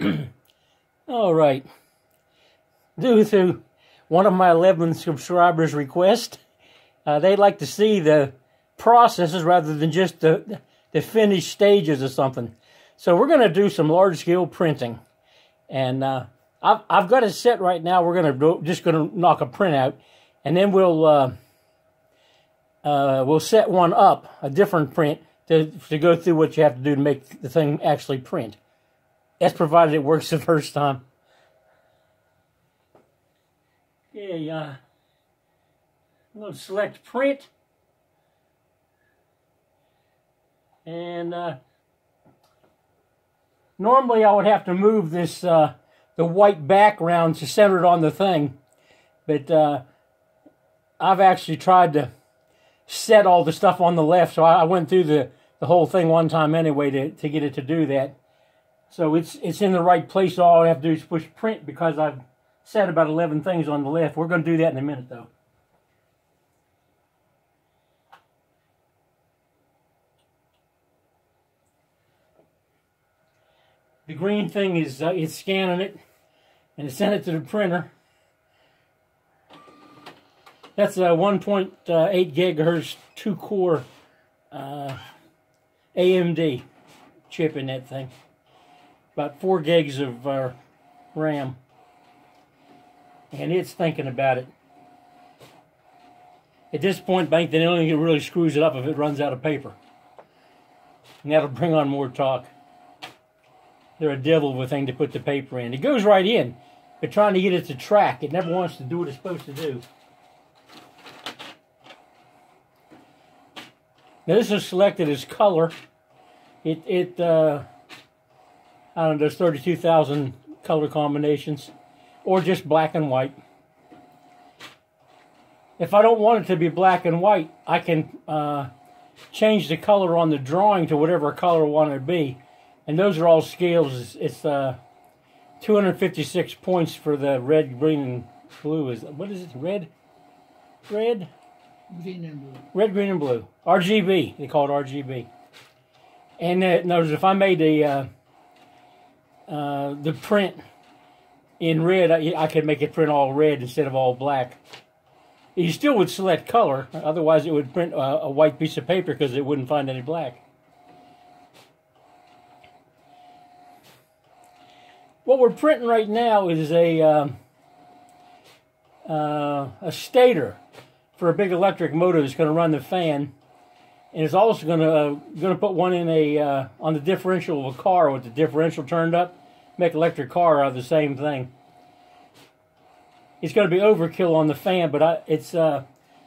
All right. Due to one of my 11 subscribers' request, uh, they like to see the processes rather than just the, the finished stages of something. So we're going to do some large-scale printing. And uh, I've, I've got it set right now. We're going to just going to knock a print out. And then we'll, uh, uh, we'll set one up, a different print, to, to go through what you have to do to make the thing actually print. That's provided it works the first time. Okay, uh, I'm going to select print. And uh, normally I would have to move this, uh, the white background to center it on the thing. But uh, I've actually tried to set all the stuff on the left. So I, I went through the, the whole thing one time anyway to, to get it to do that. So it's it's in the right place. All I have to do is push print because I've set about 11 things on the left. We're going to do that in a minute though. The green thing is uh, it's scanning it and it's sent it to the printer. That's a 1.8 gigahertz two core uh, AMD chip in that thing. About four gigs of uh, RAM. And it's thinking about it. At this point, Bank, then only really screws it up if it runs out of paper. And that'll bring on more talk. They're a devil of a thing to put the paper in. It goes right in, but trying to get it to track, it never wants to do what it's supposed to do. Now this is selected as color. It, it uh, I don't know, there's 32,000 color combinations. Or just black and white. If I don't want it to be black and white, I can uh, change the color on the drawing to whatever color I want it to be. And those are all scales. It's, it's uh, 256 points for the red, green, and blue. Is What is it? Red? Red? Green and blue. Red, green, and blue. RGB. They call it RGB. And uh, notice if I made the uh, uh, the print in red, I, I could make it print all red instead of all black. You still would select color, otherwise it would print a, a white piece of paper because it wouldn't find any black. What we're printing right now is a um, uh, a stator for a big electric motor that's going to run the fan, and it's also going to uh, going to put one in a uh, on the differential of a car with the differential turned up, make electric car out of the same thing. It's going to be overkill on the fan, but I it's uh,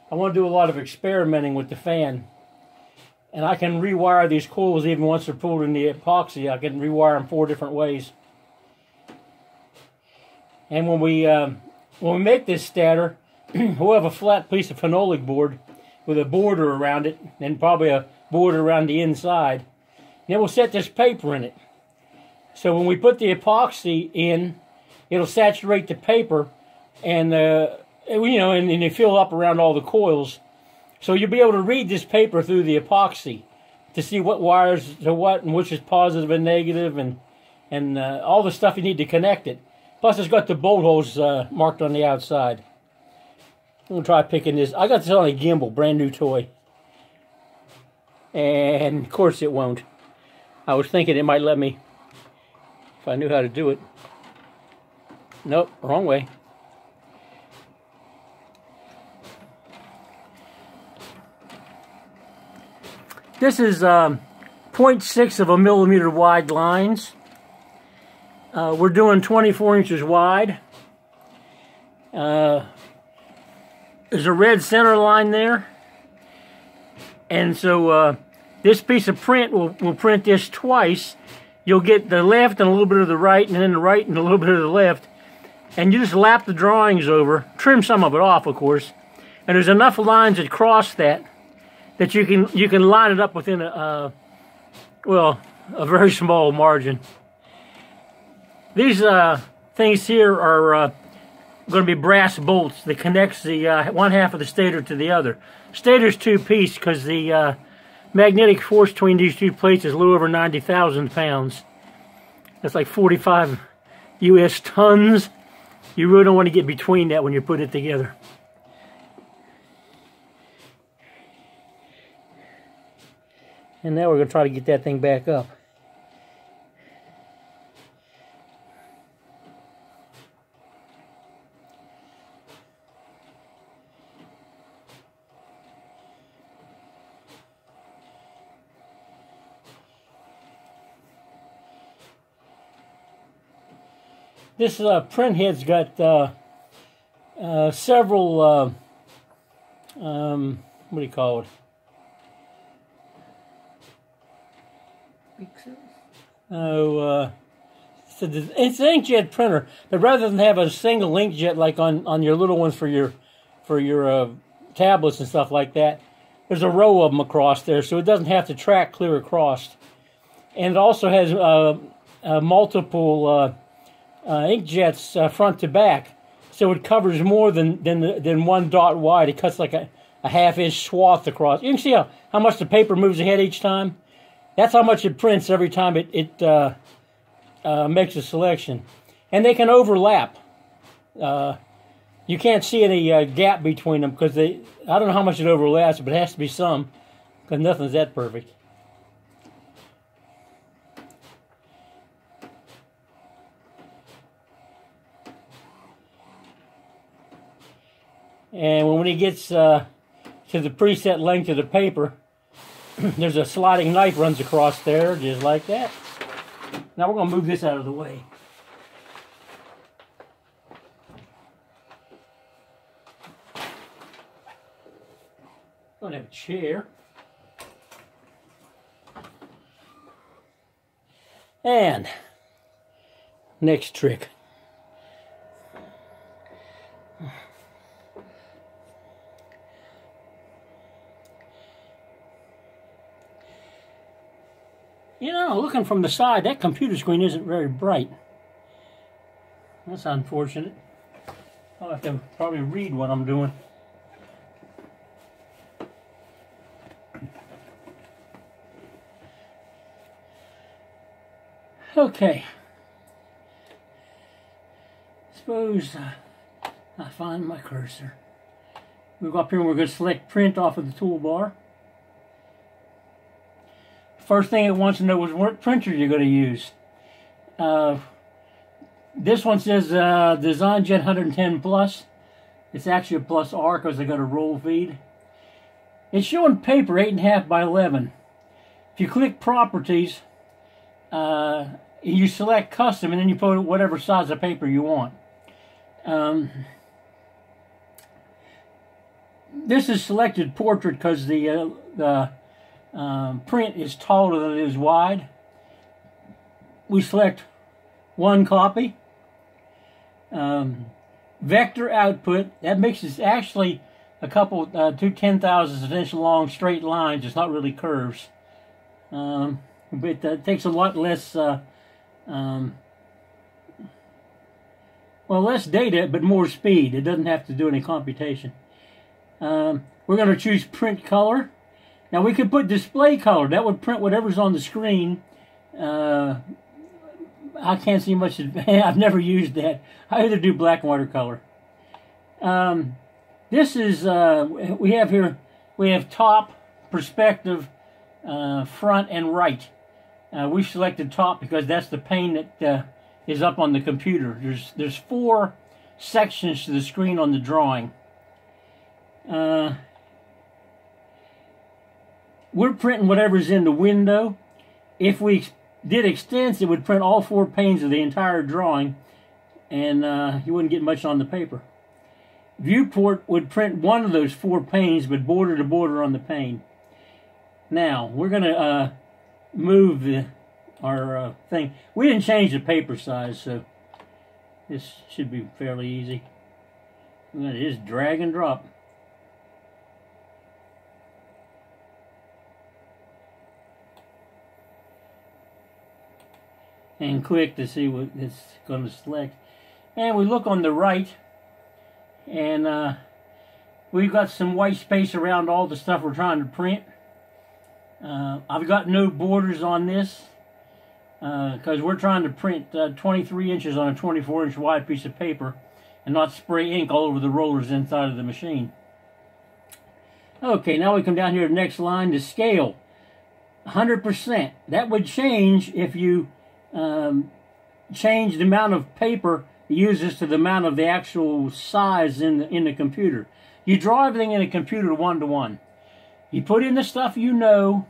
I want to do a lot of experimenting with the fan, and I can rewire these coils even once they're pulled in the epoxy. I can rewire them four different ways. And when we um, when we make this stator, we'll have a flat piece of phenolic board with a border around it and probably a border around the inside. Then we'll set this paper in it. So when we put the epoxy in, it'll saturate the paper and uh, you know and, and it fill up around all the coils. So you'll be able to read this paper through the epoxy to see what wires to what and which is positive and negative and and uh, all the stuff you need to connect it. Plus, it's got the bolt holes uh, marked on the outside. I'm gonna try picking this. I got this on a gimbal, brand new toy. And of course it won't. I was thinking it might let me if I knew how to do it. Nope, wrong way. This is um, 0.6 of a millimeter wide lines. Uh, we're doing 24 inches wide. Uh, there's a red center line there. And so uh, this piece of print will will print this twice. You'll get the left and a little bit of the right, and then the right and a little bit of the left. And you just lap the drawings over, trim some of it off, of course. And there's enough lines that cross that that you can you can line it up within a well a very small margin. These uh, things here are uh, going to be brass bolts that connects the uh, one half of the stator to the other. Stator's two-piece because the uh, magnetic force between these two plates is a little over 90,000 pounds. That's like 45 U.S. tons. You really don't want to get between that when you put it together. And now we're going to try to get that thing back up. This uh, print head's got uh, uh, several, uh, um, what do you call it? Oh, uh, it's, a, it's an inkjet printer, but rather than have a single inkjet like on, on your little ones for your for your tablets and stuff like that, there's a row of them across there, so it doesn't have to track clear across. And it also has uh, uh, multiple uh, inkjets uh, front to back, so it covers more than than than one dot wide. It cuts like a, a half inch swath across. You can see how, how much the paper moves ahead each time. That's how much it prints every time it, it uh, uh, makes a selection. And they can overlap. Uh, you can't see any uh, gap between them because they, I don't know how much it overlaps, but it has to be some because nothing's that perfect. And when it gets uh, to the preset length of the paper, there's a sliding knife runs across there, just like that. Now we're going to move this out of the way. I'm Going to have a chair. And next trick. You know, looking from the side, that computer screen isn't very bright. That's unfortunate. I'll have to probably read what I'm doing. Okay. Suppose uh, I find my cursor. We go up here and we're going to select print off of the toolbar. First thing it wants to know is what printer you're going to use. Uh, this one says uh, DesignJet 110 Plus. It's actually a plus R because I got a roll feed. It's showing paper 8.5 by 11. If you click Properties, uh, you select Custom, and then you put whatever size of paper you want. Um, this is selected portrait because the, uh, the um, print is taller than it is wide. We select one copy. Um, vector output, that makes it actually a couple, uh, two ten thousandths of an inch long straight lines. It's not really curves. Um, but it takes a lot less, uh, um, well, less data, but more speed. It doesn't have to do any computation. Um, we're going to choose print color. Now we could put display color. That would print whatever's on the screen. Uh, I can't see much. I've never used that. I either do black and watercolor. Um, this is, uh, we have here, we have top, perspective, uh, front, and right. Uh, we selected top because that's the pane that uh, is up on the computer. There's, there's four sections to the screen on the drawing. We're printing whatever's in the window. If we did extents, it would print all four panes of the entire drawing, and uh, you wouldn't get much on the paper. Viewport would print one of those four panes, but border to border on the pane. Now, we're going to uh, move the, our uh, thing. We didn't change the paper size, so this should be fairly easy. We're going to just drag and drop. And click to see what it's going to select. And we look on the right and uh, we've got some white space around all the stuff we're trying to print. Uh, I've got no borders on this. because uh, we're trying to print uh, 23 inches on a 24 inch wide piece of paper and not spray ink all over the rollers inside of the machine. Okay, now we come down here to the next line, to scale. 100%. That would change if you um, change the amount of paper it uses to the amount of the actual size in the, in the computer. You draw everything in a computer one to one. You put in the stuff you know,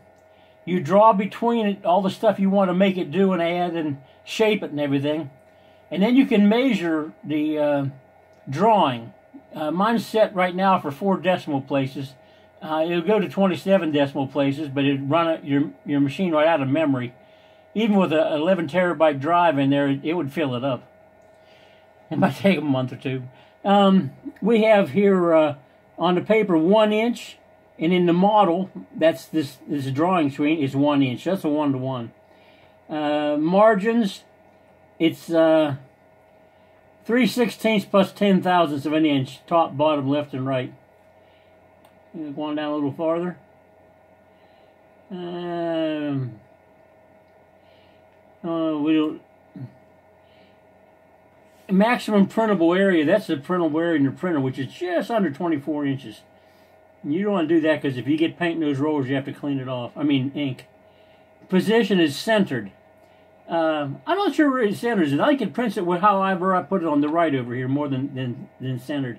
you draw between it all the stuff you want to make it do and add and shape it and everything. And then you can measure the uh, drawing. Uh, mine's set right now for four decimal places. Uh, it'll go to 27 decimal places, but it run your your machine right out of memory. Even with an 11 terabyte drive in there, it, it would fill it up. It might take a month or two. Um, we have here uh, on the paper one inch, and in the model, that's this this drawing screen is one inch. That's a one to one. Uh, margins, it's uh, three sixteenths plus ten thousandths of an inch, top, bottom, left, and right. Going down a little farther. Um, uh, we don't. Maximum printable area, that's the printable area in your printer, which is just under 24 inches. You don't want to do that because if you get paint in those rollers, you have to clean it off. I mean, ink. Position is centered. Uh, I'm not sure where it centers it. I think print it with however I put it on the right over here more than, than, than centered.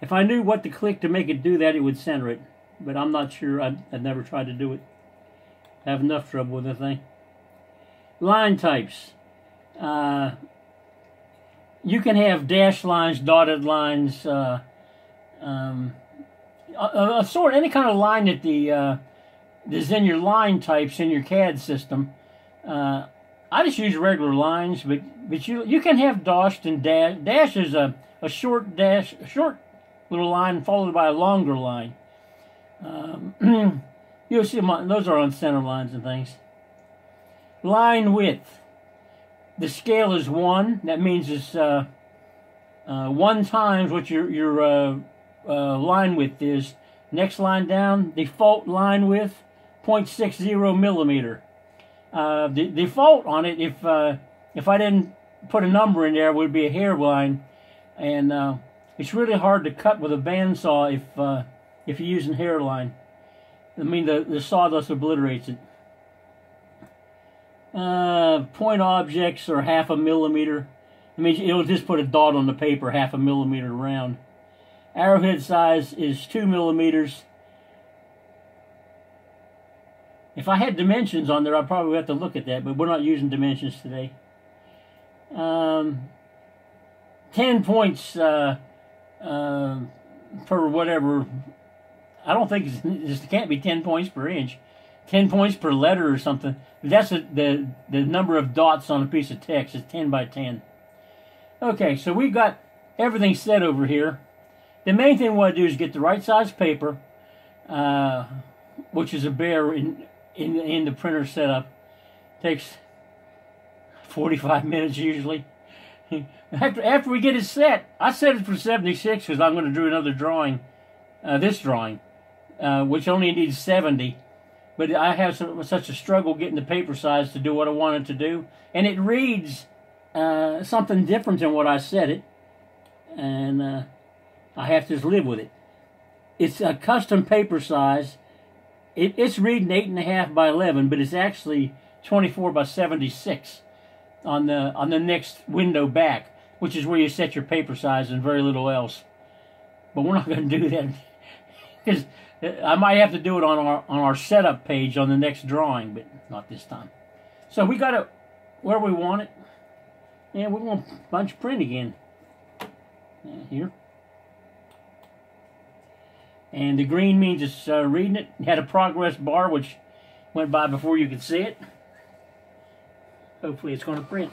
If I knew what to click to make it do that, it would center it. But I'm not sure. I've, I've never tried to do it. I have enough trouble with the thing. Line types. Uh, you can have dash lines, dotted lines, uh, um, a, a, sort, any kind of line that the uh, is in your line types in your CAD system. Uh, I just use regular lines, but but you you can have dashed and dash. Dash is a, a short dash, a short little line followed by a longer line. Um, you'll see them, those are on center lines and things. Line width. The scale is one. That means it's uh, uh, one times what your your uh, uh line width is. Next line down, default line width, 0.60 millimeter. Uh, the default on it, if uh, if I didn't put a number in there, would be a hairline, and it's really hard to cut with a bandsaw if if you're using hairline. I mean, the, the sawdust obliterates it. Uh, point objects are half a millimeter. I mean, it'll just put a dot on the paper half a millimeter around. Arrowhead size is two millimeters. If I had dimensions on there, I'd probably have to look at that, but we're not using dimensions today. Um, 10 points uh, uh, per whatever. I don't think it can't be 10 points per inch. 10 points per letter or something. That's a, the, the number of dots on a piece of text is 10 by 10. Okay, so we've got everything set over here. The main thing we want to do is get the right size paper, uh, which is a bear in, in, in the printer setup. Takes 45 minutes usually. after, after we get it set, I set it for 76 because I'm going to do another drawing, uh, this drawing, uh, which only needs 70. But I have some, such a struggle getting the paper size to do what I wanted to do. And it reads uh, something different than what I said it. And uh, I have to just live with it. It's a custom paper size. It, it's reading 8.5 by 11, but it's actually 24 by 76 on the on the next window back, which is where you set your paper size and very little else. But we're not going to do that because I might have to do it on our on our setup page on the next drawing, but not this time. So we got it where we want it, and we're going to bunch print again. here. And the green means it's uh, reading it. it. Had a progress bar which went by before you could see it. Hopefully it's going to print.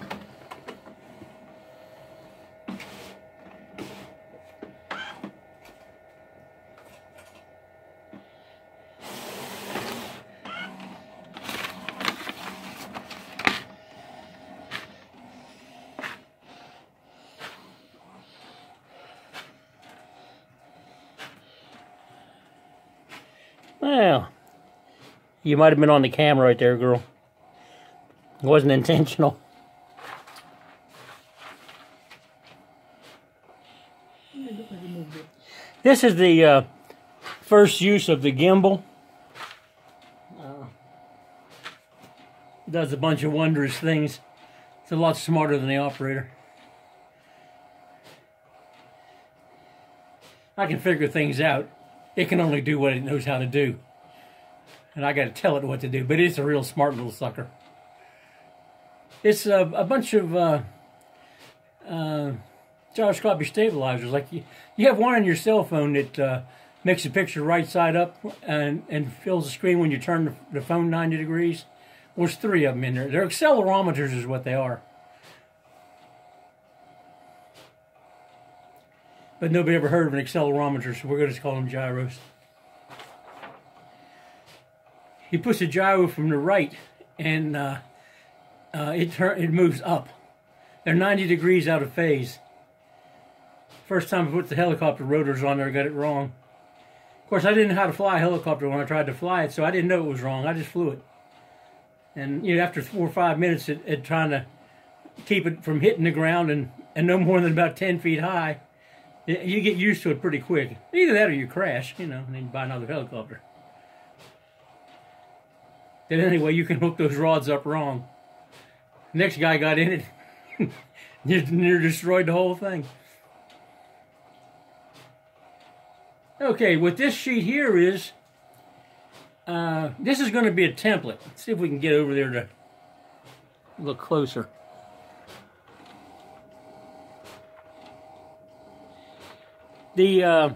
Well, you might have been on the camera right there, girl. It wasn't intentional. This is the uh, first use of the gimbal. Uh, does a bunch of wondrous things. It's a lot smarter than the operator. I can figure things out. It can only do what it knows how to do. And I got to tell it what to do. But it's a real smart little sucker. It's a, a bunch of uh, uh, gyroscopic stabilizers. Like you, you have one on your cell phone that uh, makes the picture right side up and, and fills the screen when you turn the, the phone 90 degrees. Well, there's three of them in there. They're accelerometers is what they are. But nobody ever heard of an accelerometer, so we're going to call them gyros. He puts a gyro from the right, and uh, uh, it, it moves up. They're 90 degrees out of phase. First time I put the helicopter rotors on there, I got it wrong. Of course, I didn't know how to fly a helicopter when I tried to fly it, so I didn't know it was wrong. I just flew it. And you know, after four or five minutes, it, it trying to keep it from hitting the ground and, and no more than about 10 feet high, you get used to it pretty quick. Either that or you crash, you know, and then you buy another helicopter. Then anyway, you can hook those rods up wrong. next guy got in it, you near destroyed the whole thing. Okay, what this sheet here is, uh, this is going to be a template. Let's see if we can get over there to look closer. The uh,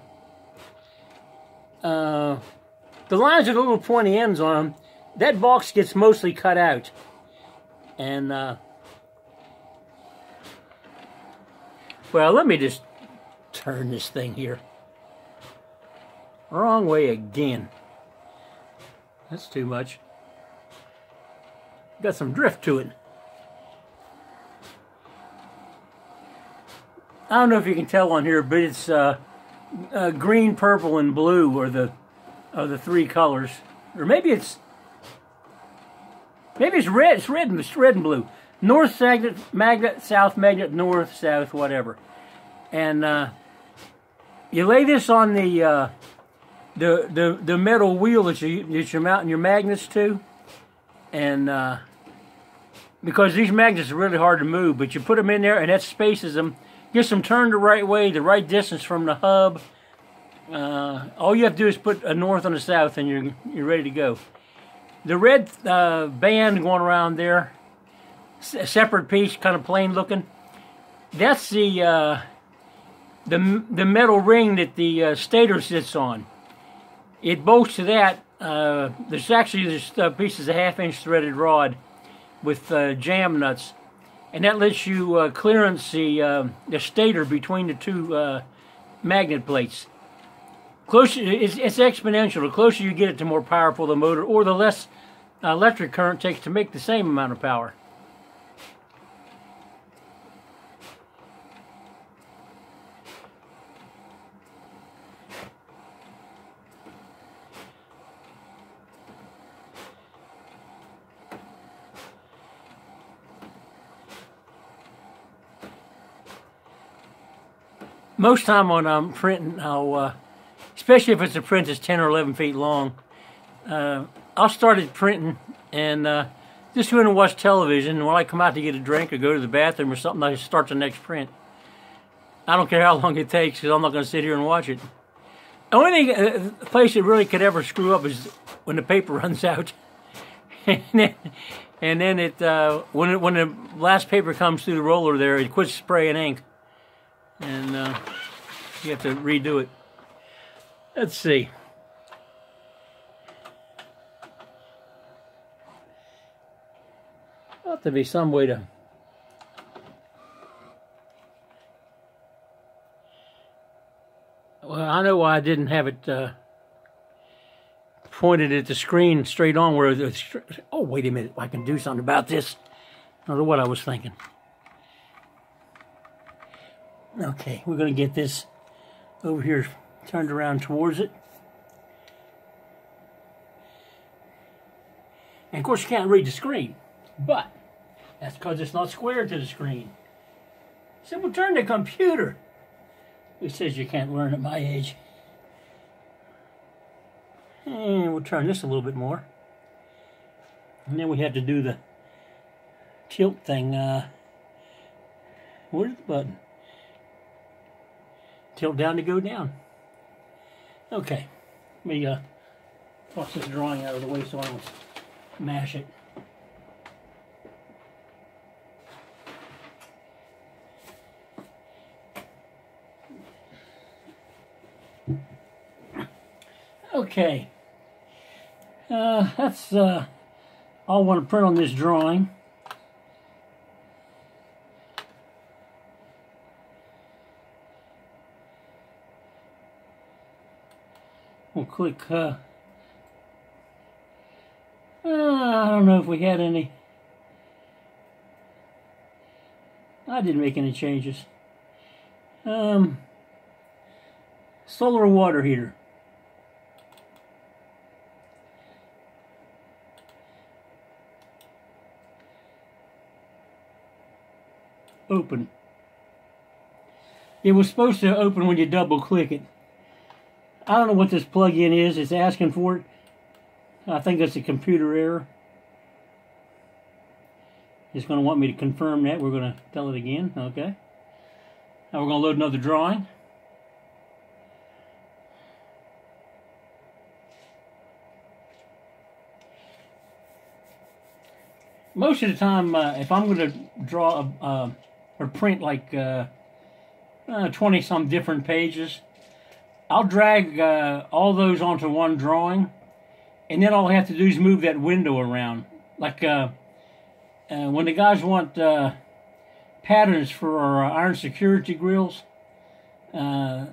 uh, the lines with the little pointy ends on them, that box gets mostly cut out. And, uh, well, let me just turn this thing here. Wrong way again. That's too much. Got some drift to it. I don't know if you can tell on here, but it's uh, uh, green, purple, and blue are the are the three colors, or maybe it's maybe it's red. It's red and it's red and blue. North magnet, magnet, south magnet, north, south, whatever. And uh, you lay this on the uh, the the the metal wheel that you that you're mounting your magnets to, and uh, because these magnets are really hard to move, but you put them in there and that spaces them Get them turned the right way, the right distance from the hub. Uh, all you have to do is put a north and a south and you're, you're ready to go. The red uh, band going around there, a separate piece, kind of plain looking, that's the, uh, the, the metal ring that the uh, stator sits on. It bolts to that. Uh, there's actually there's, uh, pieces of half inch threaded rod with jam nuts and that lets you uh, clearance the, uh, the stator between the two uh, magnet plates. Closer, it's, it's, exponential. The closer you get it, the more powerful the motor, or the less uh, electric current takes to make the same amount of power. Most time when I'm printing, I'll, uh, especially if it's a print that's 10 or 11 feet long, uh, I'll start it printing and uh, just going to watch television. And when I come out to get a drink or go to the bathroom or something, I start the next print. I don't care how long it takes because I'm not going to sit here and watch it. The only thing, uh, place it really could ever screw up is when the paper runs out. and then, and then it, uh, when it, when the last paper comes through the roller there, it quits spraying ink and uh, you have to redo it. Let's see. Ought to be some way to Well, I know why I didn't have it uh, pointed at the screen straight on where the... Oh, wait a minute. I can do something about this. I don't know what I was thinking. Okay, we're going to get this over here turned around towards it. And of course you can't read the screen, but That's because it's not square to the screen. So we'll turn the computer. Who says you can't learn at my age? And we'll turn this a little bit more. And then we have to do the tilt thing. Uh, where's the button? Tilt down to go down. Okay. Let me uh, toss this drawing out of the way so I don't mash it. Okay. Uh, that's uh, all I want to print on this drawing. We'll click, uh, I don't know if we had any. I didn't make any changes. Um, solar water heater. Open. It was supposed to open when you double click it. I don't know what this plug-in is. It's asking for it. I think that's a computer error. It's going to want me to confirm that. We're going to tell it again. Okay. Now we're going to load another drawing. Most of the time, uh, if I'm going to draw a, uh, or print like uh, 20 some different pages, I'll drag uh, all those onto one drawing, and then all I have to do is move that window around. Like uh, uh, when the guys want uh, patterns for our iron security grills, uh,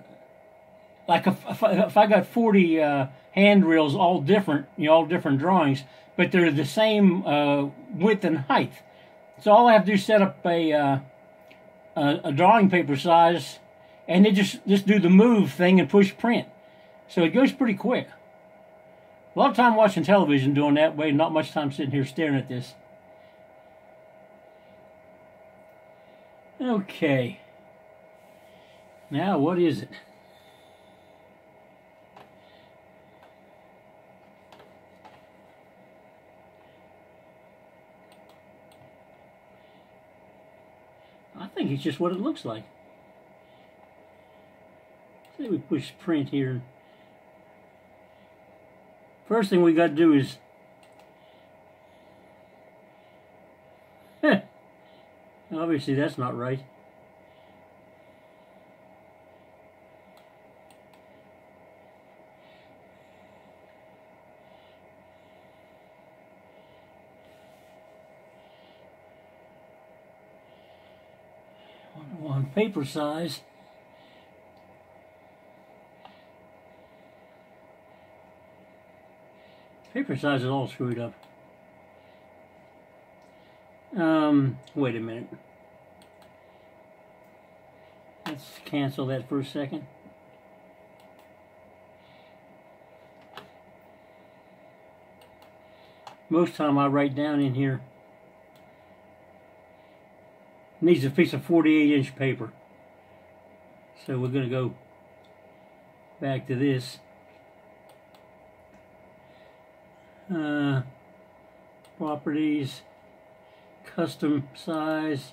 like if, if, I, got 40 uh, handrails, all different, you know, all different drawings, but they're the same width and height. So all I have to do is set up a, a, a drawing paper size and they just just do the move thing and push print. So it goes pretty quick. A lot of time watching television doing that way, not much time sitting here staring at this. Okay. Now what is it? I think it's just what it looks like. Push print here. First thing we got to do is Obviously that's not right. On paper size. Paper size is all screwed up. Um, wait a minute. Let's cancel that for a second. Most time I write down in here needs a piece of 48 inch paper. So we're going to go back to this. Uh, properties, custom size,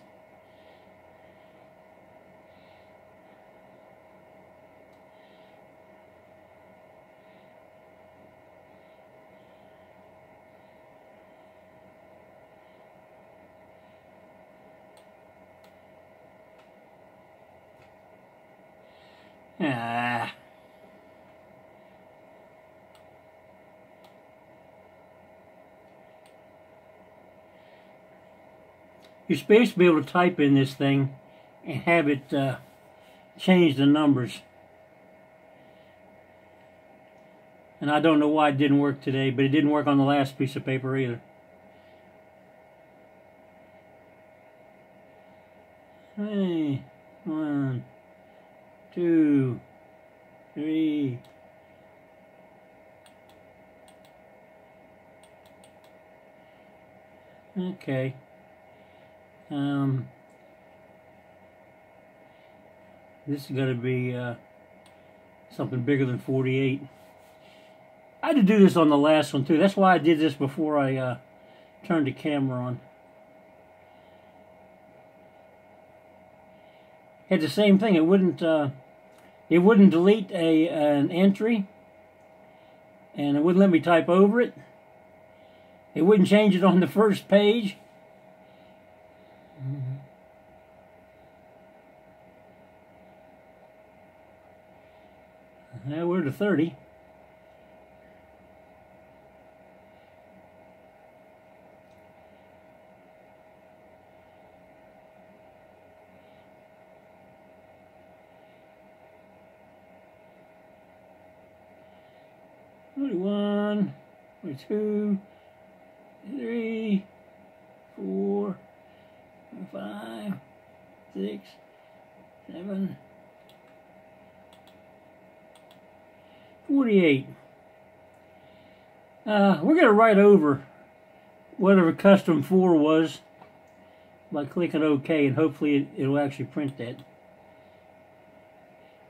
You're supposed to be able to type in this thing and have it uh, change the numbers. And I don't know why it didn't work today, but it didn't work on the last piece of paper either. Hey, one, two, three, okay. Um, this is going to be uh, something bigger than 48. I had to do this on the last one too. That's why I did this before I uh, turned the camera on. Had the same thing. It wouldn't. Uh, it wouldn't delete a an entry, and it wouldn't let me type over it. It wouldn't change it on the first page. Now we're to 30. Forty-one, forty-two, three, four, five, six, seven. 48. Uh, we're going to write over whatever custom 4 was by clicking OK and hopefully it, will actually print that.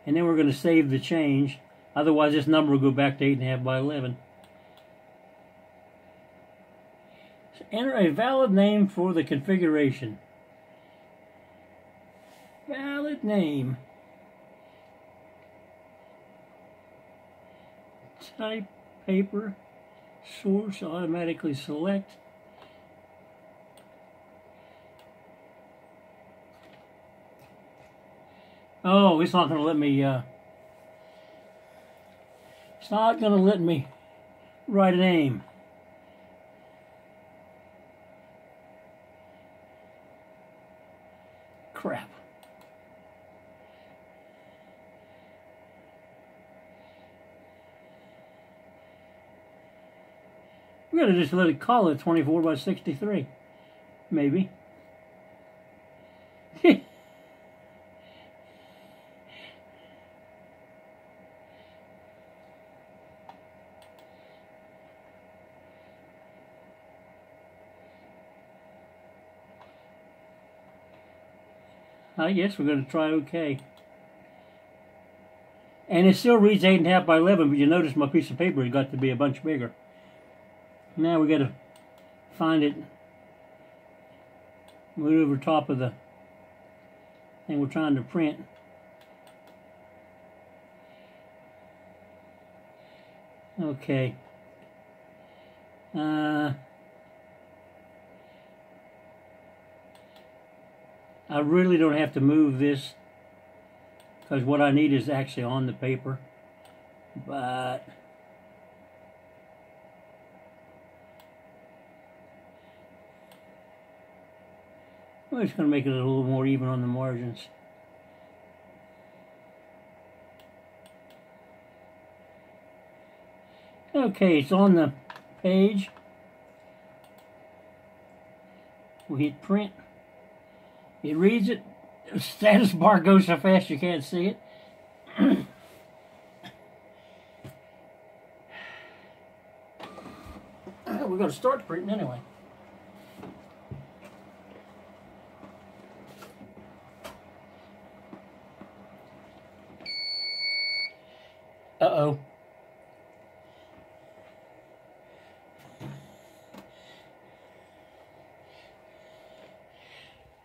And then we're going to save the change. Otherwise this number will go back to 8.5 by 11. So enter a valid name for the configuration. Valid name. Type paper source automatically select. Oh it's not going to let me uh, it's not going to let me write a name We gotta just let it call it 24 by 63. Maybe. I guess we're going to try okay. And it still reads 8.5 by 11, but you notice my piece of paper got to be a bunch bigger. Now we got to find it right over top of the thing we're trying to print. Okay. Uh, I really don't have to move this because what I need is actually on the paper. But I'm just going to make it a little more even on the margins. Okay, it's on the page. We hit print. It reads it. The status bar goes so fast you can't see it. We're going to start printing anyway. Uh-oh.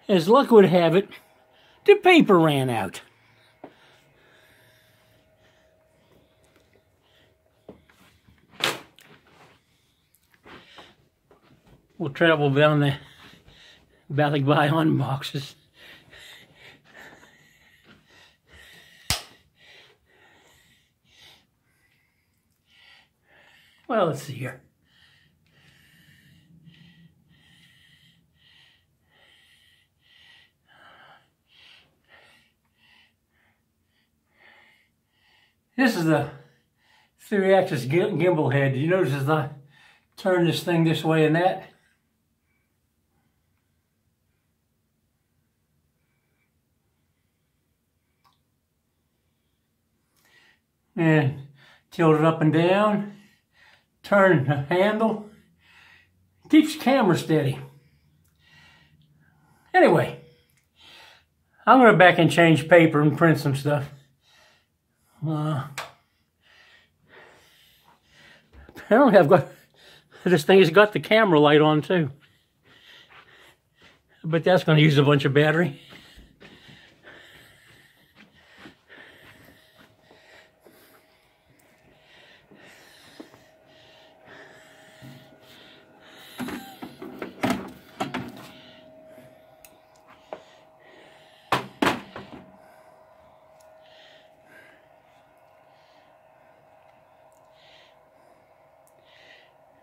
As luck would have it, the paper ran out. We'll travel down the Valley Bion boxes. Well, let's see here. This is the three-axis gimbal head. Do you notice as I turn this thing this way and that? And tilt it up and down turn the handle, keeps camera steady. Anyway, I'm going to back and change paper and print some stuff. Uh, apparently I've got, this thing has got the camera light on too. But that's going to use a bunch of battery.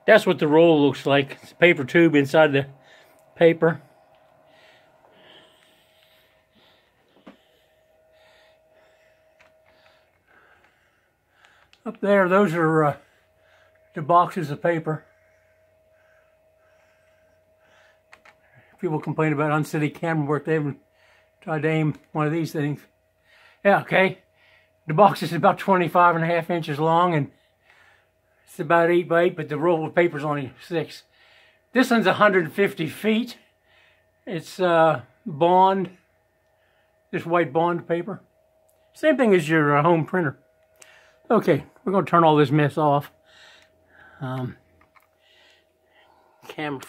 That's what the roll looks like. It's a paper tube inside the paper. Up there, those are uh, the boxes of paper. People complain about unsteady camera work. They haven't tried to aim one of these things. Yeah, okay. The box is about 25 and a half inches long and it's about 8 by 8, but the roll of paper is only 6. This one's 150 feet. It's uh, bond, this white bond paper. Same thing as your uh, home printer. Okay, we're going to turn all this mess off. Um, camera.